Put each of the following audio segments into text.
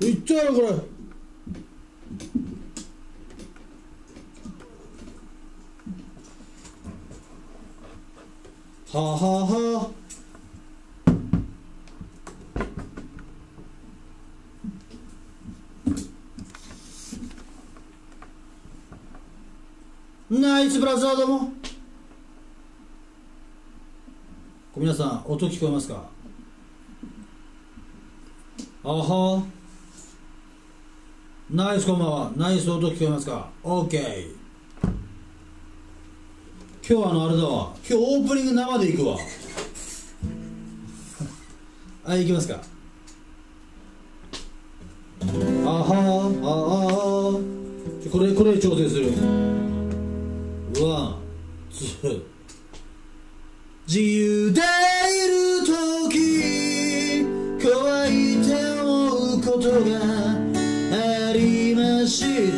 いっちゃうよこれ。ははは。ナイスブラザーども。皆さん音聞こえますか？あは。ナイスこんばんはナイス音聞こえますか ?OK 今日はあのあれだわ。今日オープニング生で行くわ。はい行きますか。あはああこれこれ調整する。ワンツー。自由でいる時がありました。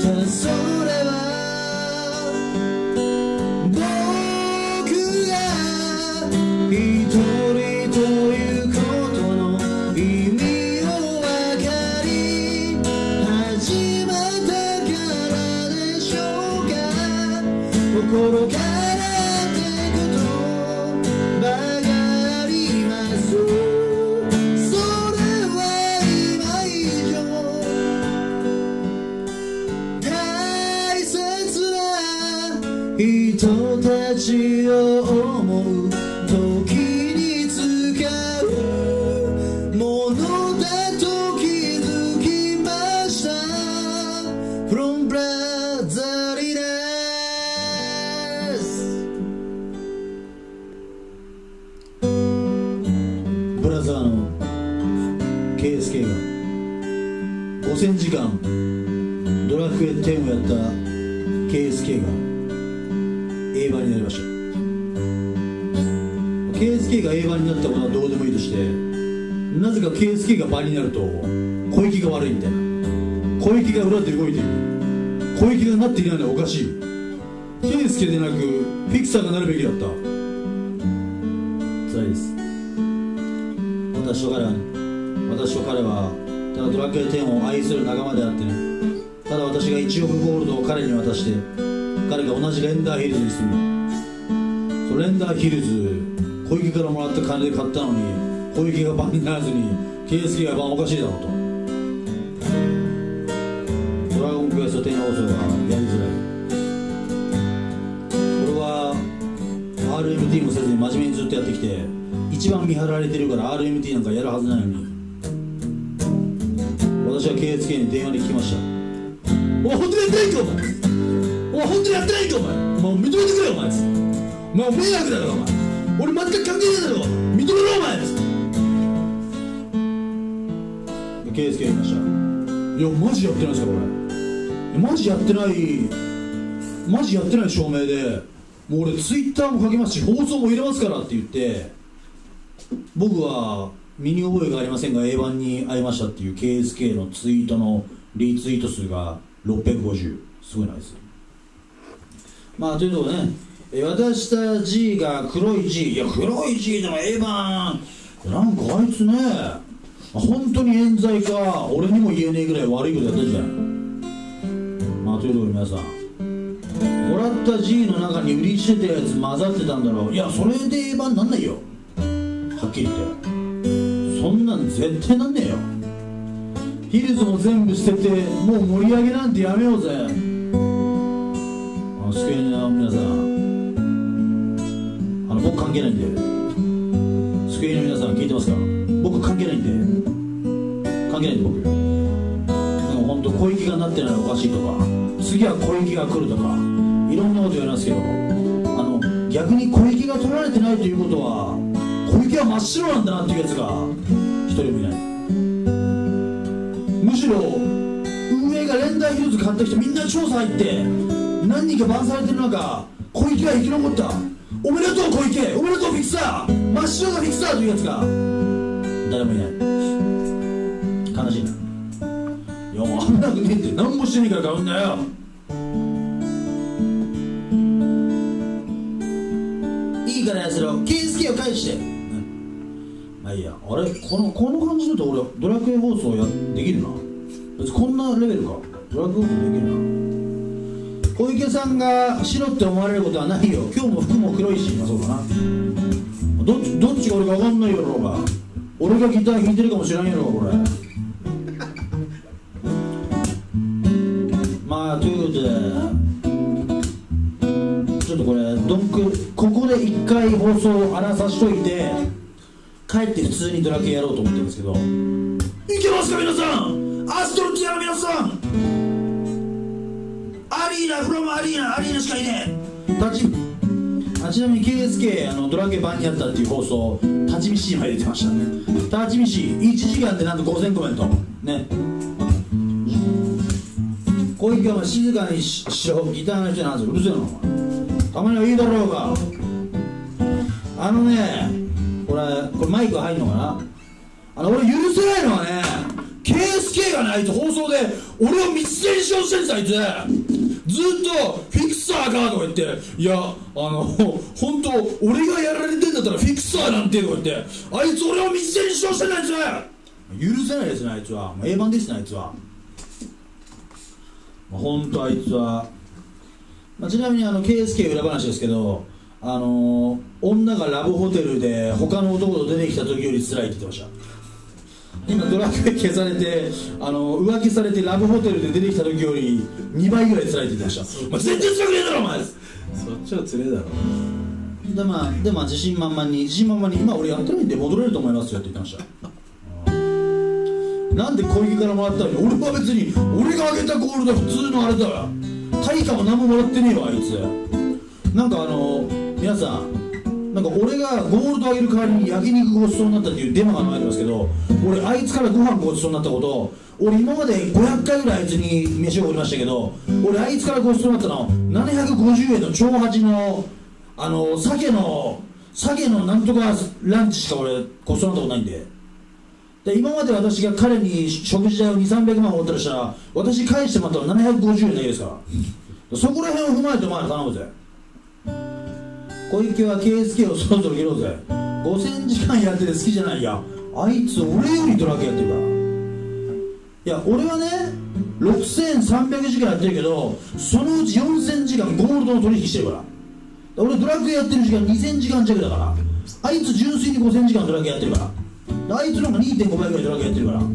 が A 版になったことはどうでもいいとしてなぜか KSK が版になると小池が悪いみたいな。小池が裏で動いてる。小池がなっていないのはおかしい。KSK でなくフィクサーがなるべきだった。辛いです。私と彼は私と彼はただドラクエ10を愛する仲間であってねただ私が1億ゴールドを彼に渡して彼が同じレンダーヒルズに住む。レンダーヒルズ小池からもらった金で買ったのに小池が番にならずに KSK が番おかしいだろうと。ドラゴンクエスト10放送がやりづらい。俺は RMT もせずに真面目にずっとやってきて一番見張られてるから RMT なんかやるはずないのに私は KSK に電話で聞きました。お前本当にやってないんかお前。お前本当にやってないんかお前。もう認めてくれよお前。お前迷惑だからお前。俺全く関係ないだろ認めろお前。KSK 言いました。いやマジやってないですよこれマジやってないマジやってない証明でもう俺ツイッターも書きますし放送も入れますからって言って僕は身に覚えがありませんが A 版に会いましたっていう KSK のツイートのリツイート数が650すごいないですまあというところね私たちが黒い G いや黒い G でも A 版なんかあいつね本当に冤罪か俺にも言えねえぐらい悪いことやったじゃん。まあというところ皆さんもらった G の中に売りしてたやつ混ざってたんだろう。いやそれで A 版なんないよ。はっきり言って。そんなん絶対なんねえよ。ヒルズも全部捨ててもう盛り上げなんてやめようぜ。あの救いの皆さん。僕関係ないんで。救いの皆さん聞いてますか？僕関係ないんで。関係ないんで僕。でも本当小池がなってないのおかしいとか次は小池が来るとかいろんなこと言われますけどあの逆に小池が取られてないということは小池は真っ白なんだなっていうやつが一人もいない。むしろ運営がレンダーヒルズ買った人みんな調査入って何人かバンされてる中小池が生き残った。おめでとう小池。おめでとうフィクサー。真っ白なフィクサーというやつが。誰もいない。悲しいな。いやもう危なくねえって何もしてねえから買うんだよ。いいからやつらを KSK を返して、うん。まあいいや。あれこのこの感じだと俺ドラクエ放送やできるな。別にこんなレベルか。ドラクエ放送できるな。小池さんが白って思われることはないよ。今日も服も黒いしまあそうかな。どっちどっちが俺か分かんないやろうが俺がギター弾いてるかもしれないやろうがこれ。まあということでちょっとこれドンクここで一回放送を荒らさしといて帰って普通にドラクエやろうと思ってるんですけど。いけますか皆さん。アストロティアの皆さん。アリーナフロムアリーナアリーナしかいねえ。立ちあちなみに KSK あのドラクエ版にあったっていう放送立ち見 C まで出てましたね。立ち見 C 1時間でなんと5000コメント。ね。小池は静かにししろギターの人なんですようるせえなたまにはいいだろうが。あのねこれこれマイク入んのかな。あの俺許せないのはね KSK がねあいつ放送で俺を密戦しようしてんですあいつ。ずっとフィクサーかとか言っていやあの本当俺がやられてんだったらフィクサーなんてとか言ってあいつ俺を密戦しようしてんだあいつ許せないですねあいつは。もう A 版ですねあいつは。本当あいつは、まあ、ちなみにあの KSK 裏話ですけどあの女がラブホテルで他の男と出てきた時より辛いって言ってました。今ドラクエ消されてあの浮気されてラブホテルで出てきた時より2倍ぐらい辛いって言ってました、お前全然辛くねえだろお前そっちはつれえだろ。でまあでまあ自信満々に自信満々に今俺やってないんで戻れると思いますよって言ってました。なんで小池からもらったのに俺は別に俺があげたゴールドは普通のあれだわ。対価も何ももらってねえわあいつ。なんかあの皆さんなんか俺がゴールドあげる代わりに焼肉ごちそうになったっていうデマが流れてますけど俺あいつからご飯ごちそうになったこと俺今まで500回ぐらいあいつに飯をおりましたけど俺あいつからごちそうになったの750円の超八のあの鮭の鮭のなんとかランチしか俺ごちそうになったことないんで。で今まで私が彼に食事代を2300万おったとしたら私返してもらったの750円だけですから。そこら辺を踏まえてお前ら頼むぜ。小池は KSK をそろそろ切ろうぜ。5000時間やってて好きじゃないや。あいつ俺よりドラクエやってるから。いや俺はね6300時間やってるけどそのうち4000時間ゴールドの取引してるから。俺ドラクエやってる時間2000時間弱だから。あいつ純粋に5000時間ドラクエやってるから。あいつなんか2.5倍ぐらいドラクエやってるから。ほ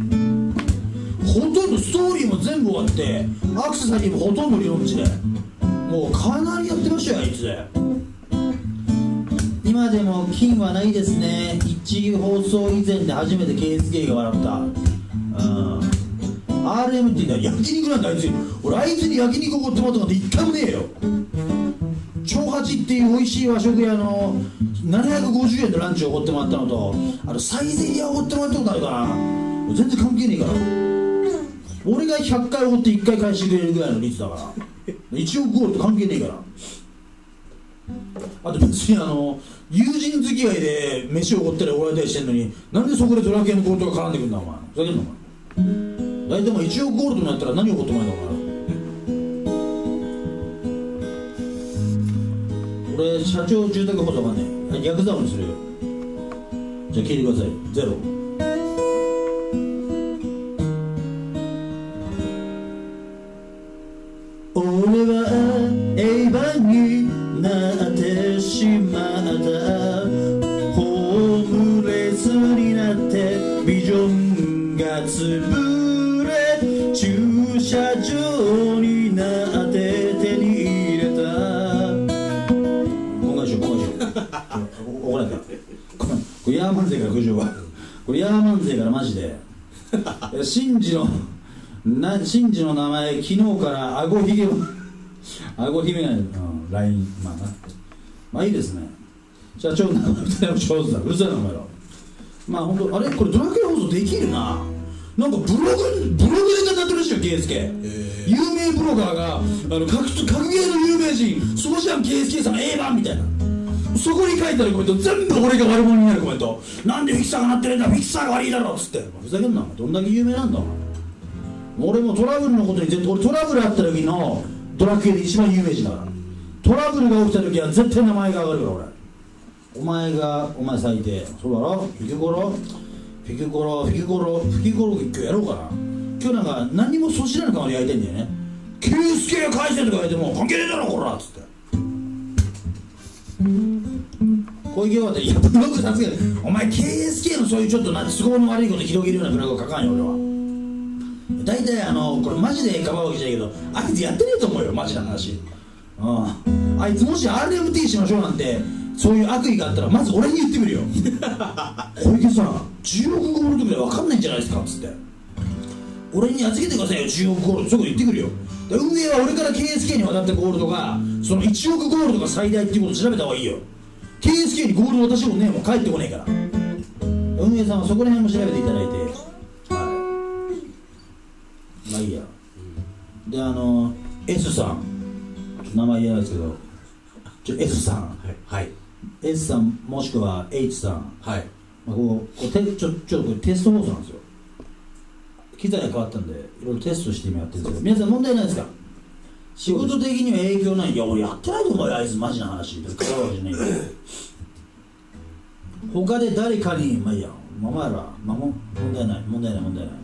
とんどストーリーも全部終わってアクセサリーもほとんど理論値で。もうかなりやってましたよあいつ今でも金はないですね。一放送以前で初めて KSK が笑った。うん。RM って言ったら焼肉なんだあいつ俺あいつに焼肉おごってもらったこと一回もねえよ。長八っていう美味しい和食屋の750円のランチをおごってもらったのとあとサイゼリヤおごってもらったことあるかな全然関係ねえから。俺が100回おごって1回返してくれるぐらいの率だから。1億ゴールと関係ねえから。あと別にあの友人付き合いで飯をおごったりおられたりしてんのになんでそこでドラケンのゴールドが絡んでくんだお前。ふざけんなお前。大体お前1億ゴールドになったら何をおごってもらえたお前。俺社長住宅補助がねヤクザにするよ。じゃあ聞いてください。ゼロ。俺はから苦情はこれヤーマン勢からマジで。いやシンジのなシンジの名前昨日から顎ひげ顎ひげが、うん、LINE まあなまあいいですね。社長の名前みたいなの上手だ。うるさいなお前ら。まあ本当あれ？これドラクエ放送できるな。なんかブログブログで語ってるらしいよ圭介有名ブロガーがあの格格ゲーの有名人そうじゃん圭介さん A 版みたいなそこに書いてあるコメント全部俺が悪者になるコメント。なんでフィクサーがなってるんだフィクサーが悪いだろっつって。ふざけんなどんだけ有名なんだ俺もトラブルのことに絶対俺トラブルあった時のドラクエで一番有名人だから。トラブルが起きた時は絶対名前が上がるから俺。お前がお前最低。そうだろ？フィキコロ？フィキコロ？フィキコロ？フィキコロ今日やろうかな。今日なんか何もそしらの顔で焼いてんだよね。ケイスケが返せとか言われても関係ねえだろこらっつって。小池はいやブログさすがにお前 KSK のそういうちょっとなん都合の悪いこと広げるようなブログを書かんよ俺は。大体あのこれマジでかばうわけじゃないけどあいつやってねえと思うよマジな話。うん。あいつもし RMT しましょうなんてそういう悪意があったらまず俺に言ってくるよ。小池さん10億ゴールドぐらい分かんないんじゃないですかっつって俺に預けてくださいよ10億ゴールド。そういうこと言ってくるよ。で運営は俺から KSK に渡ったゴールドがその1億ゴールドが最大っていうことを調べた方がいいよ。KSK にゴールド渡してもねえもん帰ってこねえから。運営さんはそこら辺も調べていただいて。はい。まあいいや、であの S さん名前言えないですけど。ちょ S さん。はい。はい。S さんもしくは H さん、はい。まあ、こうこうてちょちょっとこれテスト放送なんですよ機材が変わったんでいろいろテストして今やってるんですけど皆さん問題ないですか？仕事的には影響ない？いや俺やってないと思うよあいつ。マジな話。別に変わるわけじゃねえから他で誰かにまあいいや。お前ら、まあ、も問題ない。問題ない問題ない。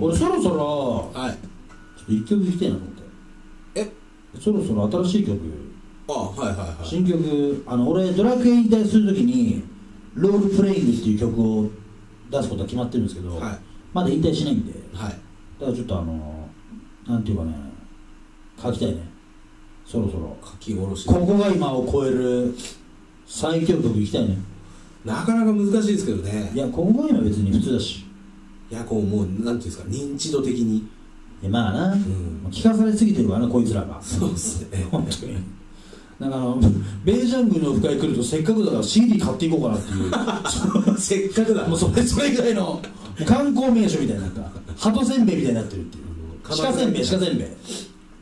俺そろそろはい。ちょっと一曲弾きたいなと思って。え？そろそろ新しい曲。あはいはいはい。新曲あの俺ドラクエ引退するときに「ロールプレイング」っていう曲を出すことは決まってるんですけど、はいまだ引退しないんで。はい。だからちょっとあのなんていうかね書きたいね。そろそろ。書き下ろし。ここが今を超える最強曲いきたいね。なかなか難しいですけどね。いやここが今別に普通だし。いやこうもうなんていうんですか認知度的に。いやまあな、ん。聞かされすぎてるわなこいつらが。そうですね。本当に。なんかあのベージャン軍のオフ会来るとせっかくだから CD 買っていこうかなっていう。せっかくだ。もうそれそれぐらいの観光名所みたいになった。鳩せんべいみたいになってるっていう。鹿せんべい鹿せんべい。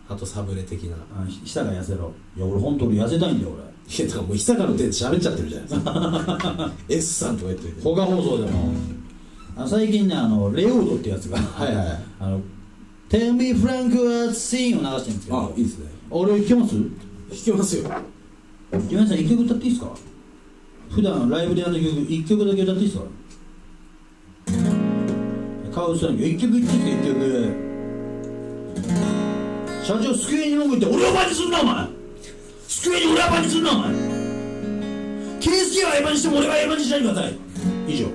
あとサブレ的な。あひ久が痩せろ。いや俺本当に痩せたいんだよ俺。いやだからもう久かの手で喋っちゃってるじゃないですか S さんとか言ってて放課放送でも。あの最近ねあのレオードってやつがはいはいはい。あの Tell me Frank what's sing を流してるんですけど。あいいですね。俺聞けます？弾けますよ。ジメさん一曲歌っていいですか？普段ライブでやる曲一曲だけ歌っていいですか？カウスさん一曲言っていいですか一曲社長机に文句言って俺をバにすんなお前。机に俺はバにすんなお前。ケースケはエヴァにしても俺はエヴァにしないでください。以上。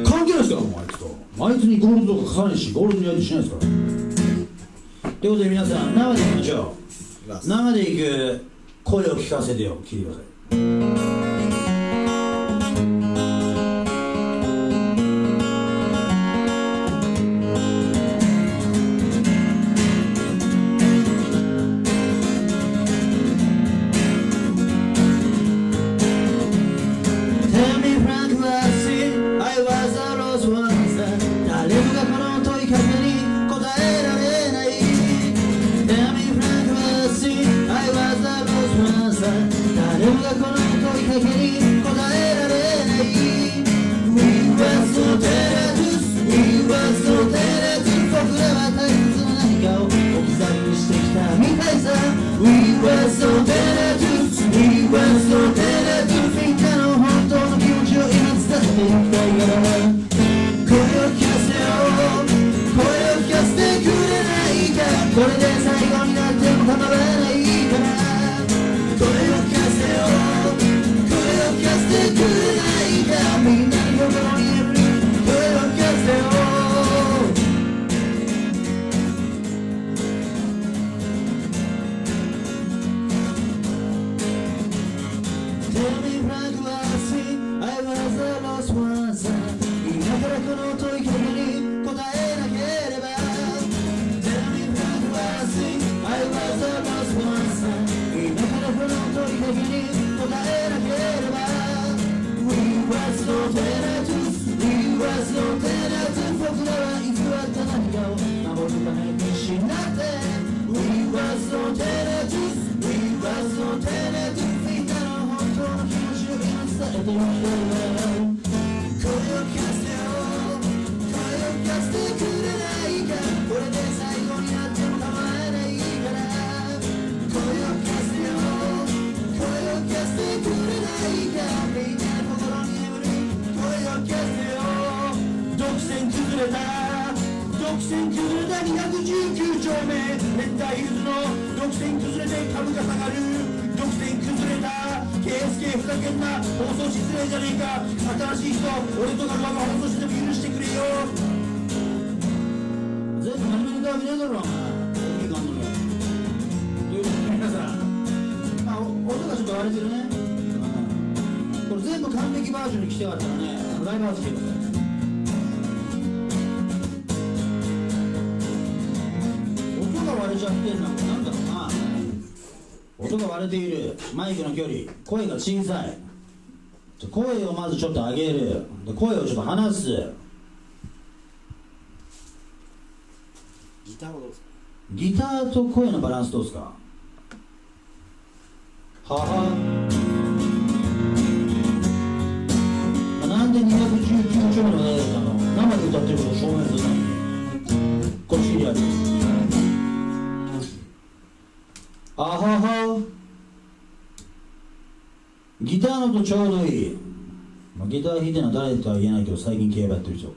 関係ないですからもうあいつとあいつにゴールドとか書かないしゴールドにやりしないですか。らということで皆さん生でいきましょう。生でいく声を聞かせてよ。聞いてくださいからこの問いかけに答えなければ Tell me Frank was it I was a lost one さ今からこの問いかけに答えなければ We were so talented We were so talented 僕らは偽った何かを守るために必死になって We were so talented We were so talented みんなの本当の気持ちを今伝えてみよう声を聞かせてよ声させてくれないかこれで最後になっても構わないから声を消すよ声を消してくれないかみんな心に眠る声を消すよ独占崩れた独占崩れた219丁目熱帯渦の独占崩れて株が下がる独占崩れた圭介不ふざけんな放送失礼じゃねえか新しい人俺と仲間が放送しても許してくれよ。全部真面目にわけねえだろお前大きい感じのということで皆さん。まあ音がちょっと割れてるね、うん。これ全部完璧バージョンに来てかったらねライブハウス来てください音が割れちゃってん。のなん。だろうな音が割れているマイクの距離声が小さい声をまずちょっと上げるで声をちょっと離すギターはどうですか？ギターと声のバランスどうですか？はは。なんで219丁目の話題だったの生で歌ってることを証明するためにこれ知り合いあはは。ギターの音ちょうどいい、まあ、ギター弾いてるのは誰とは言えないけど最近競馬やってる人。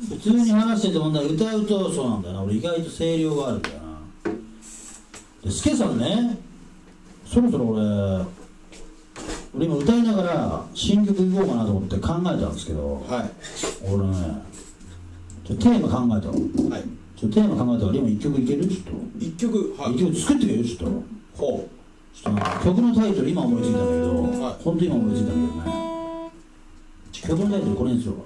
普通に話しててもね歌うとそうなんだよな。俺意外と声量があるんだよな。でスケさんねそろそろ俺俺今歌いながら新曲いこうかなと思って考えたんですけどは俺ねちょテーマ考えたの。いはい。ちょテーマ考えたから今一曲いける？ちょっと。一曲はい。一曲作ってくれよちょっと。ほちょっと曲のタイトル今思いついたんだけど、はい。本当に今思いついたんだけどね。曲のタイトルこれにしようか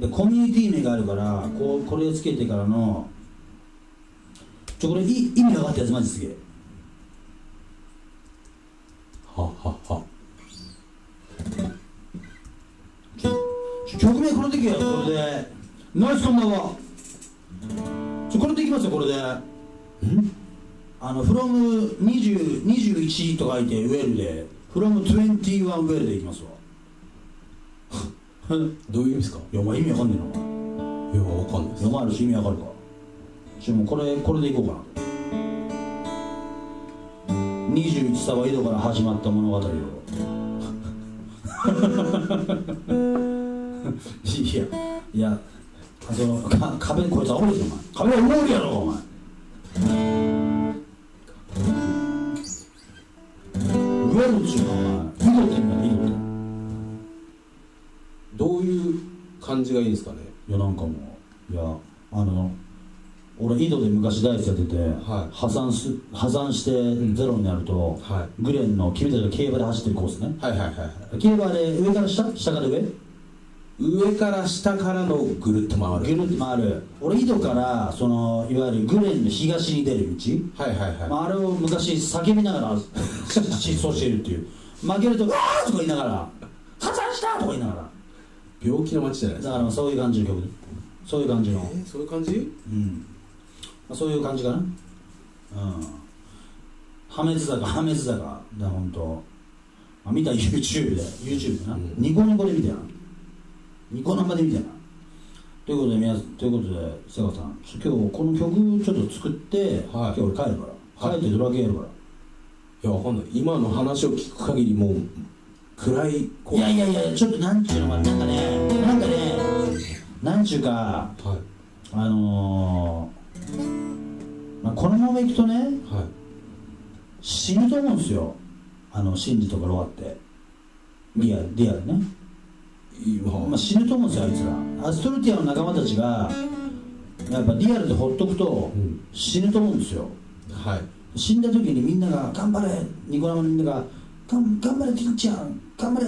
やっぱコミュニティ名があるからこうこれをつけてからのちょこれい意味分かったやつマジすげえ。うはははちょ曲名これでいけよこれで。ナイスこんばんはちょこれでいきますよこれで。あの from20 と書いてウェルで。from21 ウェルでいきますわどういう意味ですか？いやお前意味わかんねえな。お前いやわかんないです。お前あるし意味わかるかじゃもうこれこれでいこうかな。21差は井戸から始まった物語を。いやいやそのか壁こいつ煽るぞお前。壁は動くやろお前。ウェルっちゅうかお前。感じがいいんですかね。いやなんかもういやあの俺井戸で昔ダイスやってて、はい。破産す破産してゼロになると、はグレンの君たちが競馬で走ってるコースね。はいはいはいはい。競馬で上から下下から上？上から下からのぐるっと回る。ぐるっと回る。俺井戸からそのいわゆるグレンの東に出る道、はいはいはい、まあ、あれを昔叫びながら疾走しているっていう。負けると「うわー!」とか言いながら「破産した!」とか言いながら病気の街じゃないですか。だからそういう感じの曲。そういう感じの。えーそういう感じ？うん、まあ、そういう感じかな。うん。破滅坂破滅坂だ本当、まあ、見た YouTube で。YouTube でな、うん。ニコニコで見たよな。ニコ生で見たよな。ということで皆さんということで瀬川さん。今日この曲ちょっと作って、はい。今日俺帰るから。はい帰ってドラゲーやるから、いやわかんない。今の話を聞く限りもう暗いい。やいやいやちょっとなんちゅうのかななんかねなんかねなんちゅうかはい。あのーまあ、このままいくとねはい。死ぬと思うんですよ。あのシンジとかロアって。リアルリアルね、今まあ、死ぬと思うんですよあいつら。アストルティアの仲間たちがやっぱリアルでほっとくとうん。死ぬと思うんですよ。はい。死んだ時にみんなが「頑張れ!」ニコ生のみんなが「がん頑張れティンちゃん頑張れ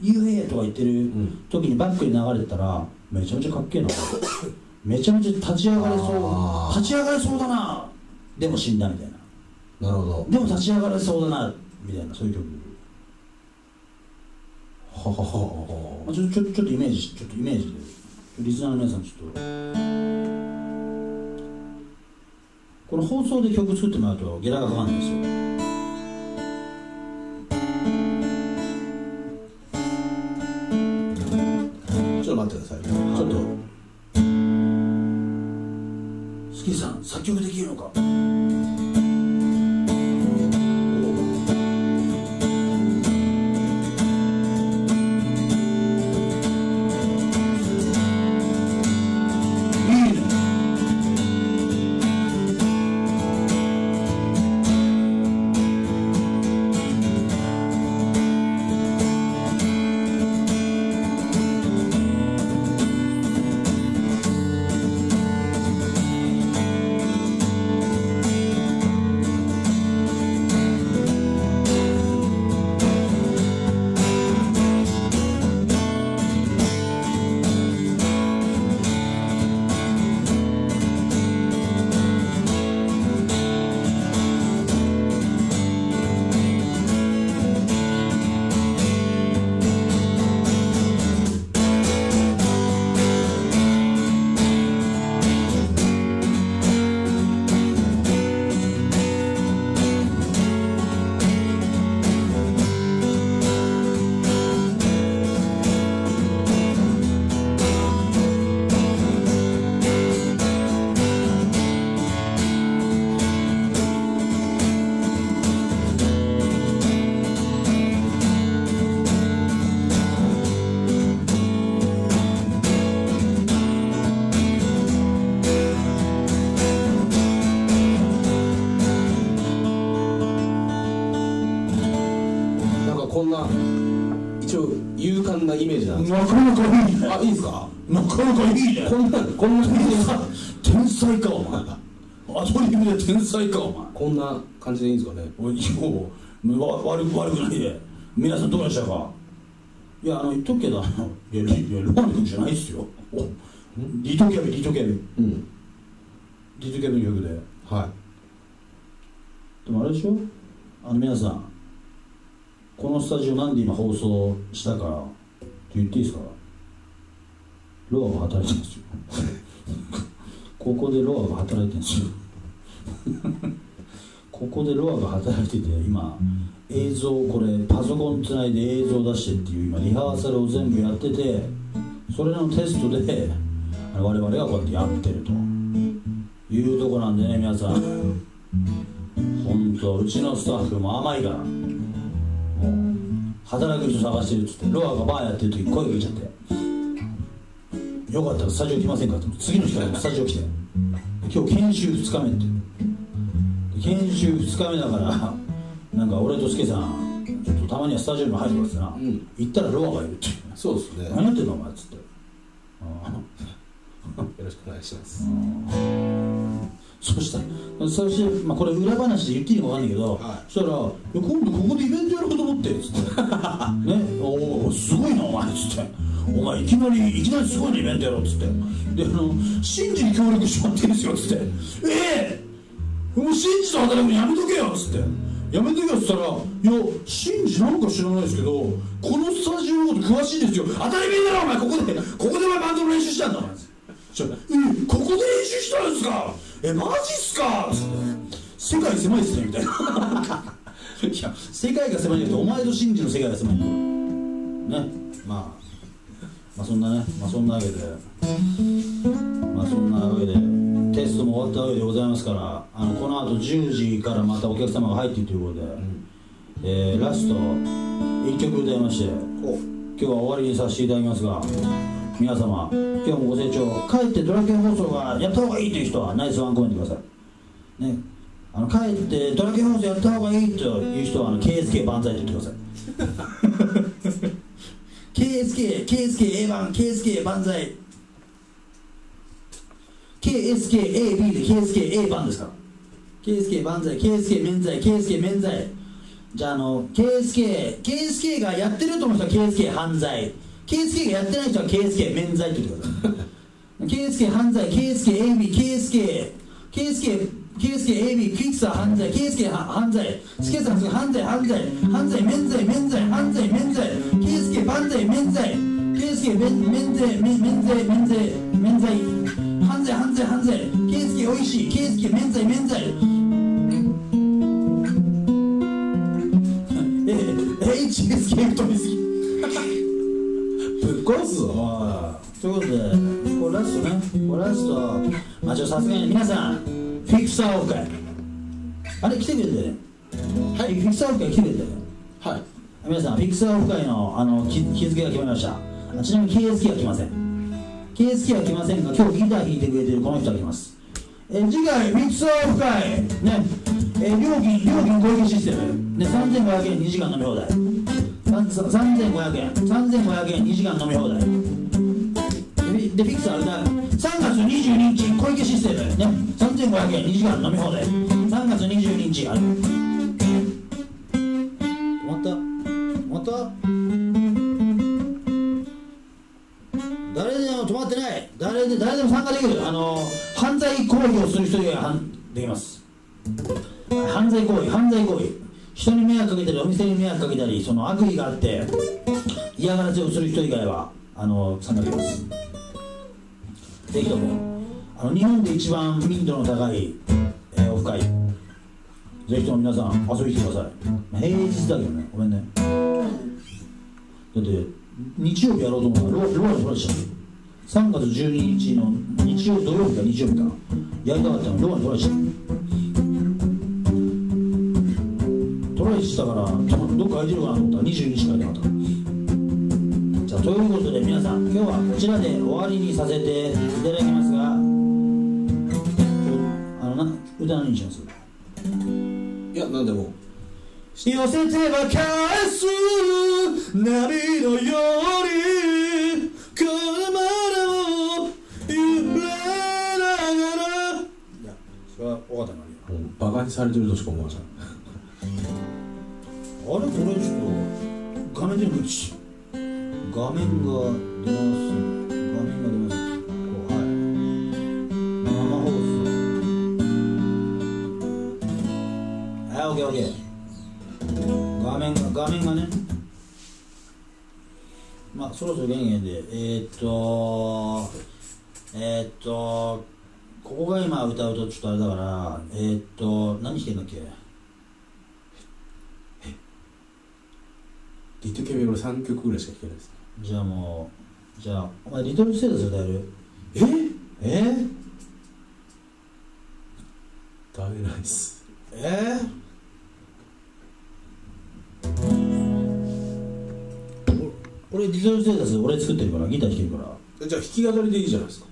ゆうへ!」とか言ってるん。時にバックに流れてたらめちゃめちゃかっけえな。めちゃめちゃ立ち上がれそう。立ち上がれそうだな。でも死んだみたいな。なるほど。でも立ち上がれそうだな。みたいなそういう曲、ははははまあ、ちょちょちょっとイメージちょっとイメージで。リスナーの皆さんちょっと。この放送で曲作ってもらうとゲラがかかんないんですよ月さん作曲できるのか？いいですか？なかなかいいね。こんなこんな天才かお前。アドリブで天才かお前。こんな感じでいいんですかね？おいようわ悪く悪くない。で皆さんどうでしたかいやあの言っとくけどあのいやいやロマン君じゃないっすよ。おリトキャビリトキャビうん。リトキャビの曲で。はでもあれでしょ？あの皆さんこのスタジオなんで今放送したかって言っていいですか？ロアが働いてるんですよ。ここでロアが働いてるんですよ。ここでロアが働いてて今映像これパソコンつないで映像出してっていう今リハーサルを全部やっててそれのテストで我々がこうやってやってると。いうとこなんでね皆さん。本当うちのスタッフも甘いから。働く人探してるっつってロアがバーやってる時声かけちゃって。よかったらスタジオ来ませんか？って次の日からスタジオ来て。今日研修2日目って。研修2日目だからなんか俺とスケさんちょっとたまにはスタジオにも入ってますな、うん。行ったらロアがいるって。いうそうですね。何やってんのお前っつって。あ よろしくお願いしますそしたらそして、まあ、これ裏話で言っていいのか分かんないけど、はい。そしたらいや「今度ここでイベントやろうと思って」っつって「ね、おおすごいなお前」っつって「お前いきなりいきなりすごいなイベントやろう」っつって。であの「真治に協力してもらってるんですよ」っつって「ええ！もう真治と働くのやめとけよ」っつって「やめとけよ」っつったら「いや真治なんか知らないですけどこのスタジオのこと詳しいですよ。当たり前だろお前ここで。ここでお前バンドの練習したんだお前」ちょえここで練習したんですかえマジっすか？つって世界狭いっすねみたいな。いや世界が狭いんじゃなくてお前と真治の世界が狭いね。まあ。まあそんなね。まあそんなわけで。まあそんなわけで。テストも終わったわけでございますからあのこの後10時からまたお客様が入っているということで、えーラスト1曲歌いまして。今日は終わりにさせていただきますが皆様今日もご清聴帰ってドラケン放送がやった方がいいという人はナイスワンコメントください。ね。あの帰ってドラケン放送やった方がいいという人はあの KSK 万歳と言ってください。KSK KSK A 番 KSK 万歳。KSKAB で KSKA 番ですから。KSK 万歳 KSK 免罪 KSK 免罪。じゃああの KSK KSK がやってると思う人は KSK 犯罪。KSK がやってない人は KSK 免罪って言ってください KSK 犯罪 KSKAB KSK KSK KSKAB クイックサー犯罪 KSK は犯罪スケさん犯罪犯罪犯罪免罪免罪犯罪免罪 KSK 万罪免罪 KSK 免免罪免罪免罪免罪犯罪犯罪犯罪 KSK おいしい KSK 免罪免罪。ええ HSK 太りすぎぶっ殺すということでこれラストねこれラストまあちょっとさすがに皆さんフィクサーオフ会。あれ来てくれてねはい。フィクサーオフ会来てくれてねはい。皆さんフィクサーオフ会のあの日日付が決まりました。あちなみに KSK は来ません。KSK は来ませんが今日ギター弾いてくれてるこの人は来ます。えー次回フィクサーオフ会ねえー料金料金小池システム。ね3500円2時間飲み放題さ3500円。3500円。2時間飲み放題。ででフィクサーあれだ3月22日小池システムね。3500円。2時間飲み放題。3月22日あれ止まった止まった？誰でも止まってない。誰で誰でも参加できる。あの犯罪行為をする人以外はできます。犯罪行為犯罪行為人に迷惑かけたりお店に迷惑かけたりその悪意があって嫌がらせをする人以外はあの参加できます。ぜひともあの日本で一番民度の高い、えーオフ会ぜひとも皆さん遊びに来てください。平日だけどねごめんね。だって日曜日やろうと思うからロロアに取られちゃう。3月12日の日曜土曜日か日曜日かやりたかったのロアに取られちゃう。取られてたからどどっか空いてるかなと思った。ら22日からなかった。じゃあということで皆さん今日はこちらで終わりにさせていただきますがあのな歌何にします？いやなんでも。寄せては返す波のようにこのまを揺れながら。いやそれは尾形のりもうバカにされてるとしか思わないあれこれちょっと画面で見ち画面が出ます画面が出ます。こうはい生放送はいオッケーオッケー。画面が画面がね。まあそろそろ元気で。えー、っとえー、っとここが今歌うとちょっとあれだからえー、っと何してんだっけ？リトケベロ3曲ぐらいしか聴けないです。ねじゃあもうじゃあお前リトルステータス歌えるえ？え？ー、ダメないっす。え？ー、お俺リトルステータス俺作ってるからギター弾けるから。じゃあ弾き語りでいいじゃないですか。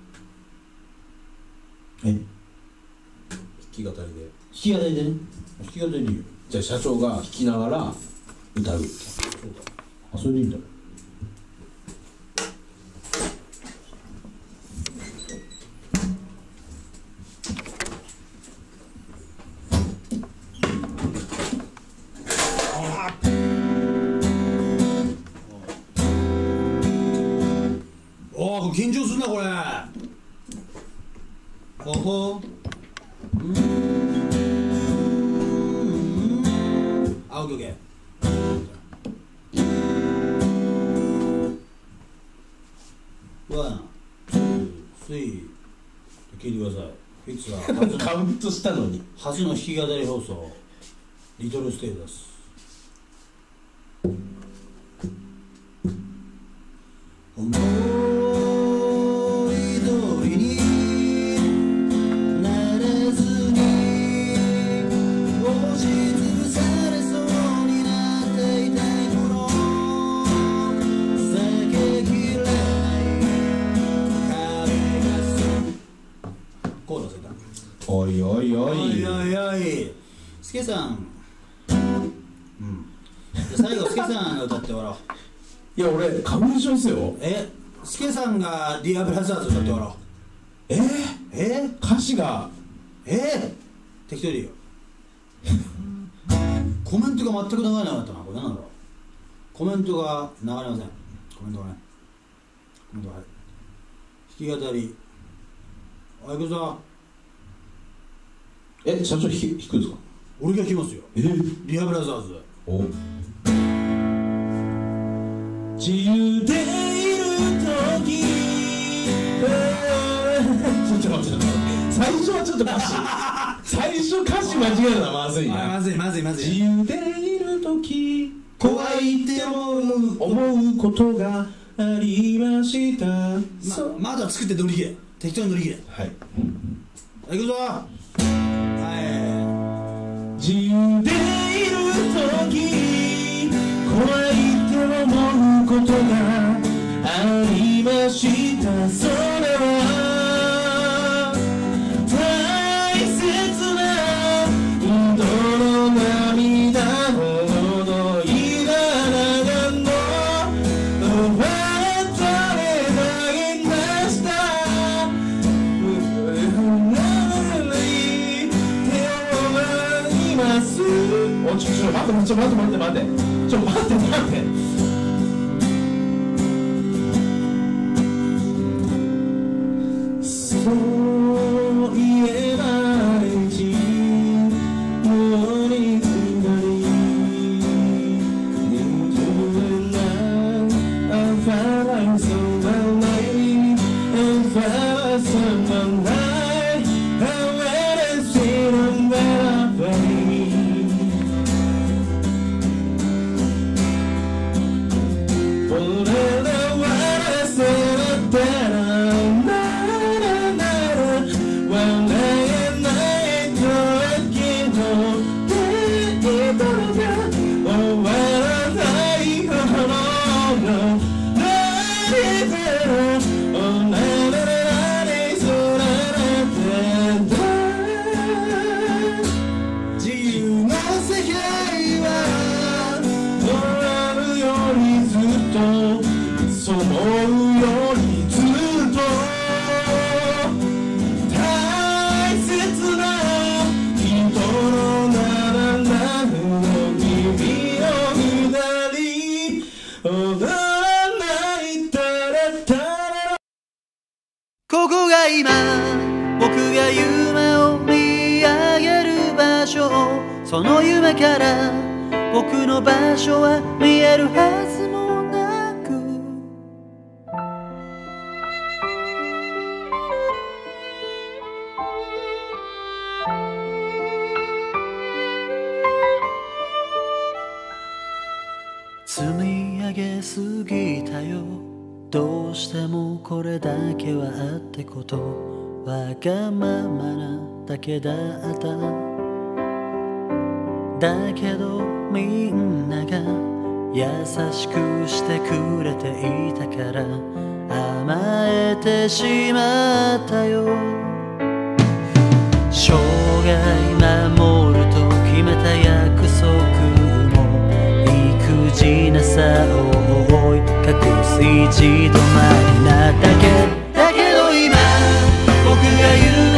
え？弾き語りで。弾き語りでね。弾き語りでいいよ。じゃあ社長が弾きながら歌う。あそれでいいんだ。初のカウントしたのに初の弾き語り放送、リトルステータス。いや俺カブーションですよ。えスケさんが「ディアブラザーズ」歌って終わろう。え？ー、え？歌詞が。え？ー、適当でいいよ。コメントが全く流れなかったな。これ何なんだろう。コメントが流れません。コメントがねコメントがはい。弾き語り。おい行くぞ。え社長弾くんですか？俺が弾きますよ。え？ディアブラザーズお自由でいる時。ちょっと待って最初はちょっと歌詞。最初歌詞間違えるのはまずいな。まずいまずいまず自由でいる時。怖いって思う思うことがありました。ままだ作って乗り切れ。適当に乗り切れ。はい。行くぞ。は自由でいる時。怖いって思うことがありました。それは大切などの涙のどいが長の奪われ投げ出した。胸のに手を割りますおちょちょ待ってちょ待って待って待ってちょ待って待ってここが今僕が夢を見上げる場所。その夢から僕の場所は見えるはず。けはあってことわがままなだけだっただけどみんなが優しくしてくれていたから甘えてしまったよ。生涯守ると決めた約束も育じなさを追い隠す一度前なだけ bugüne you.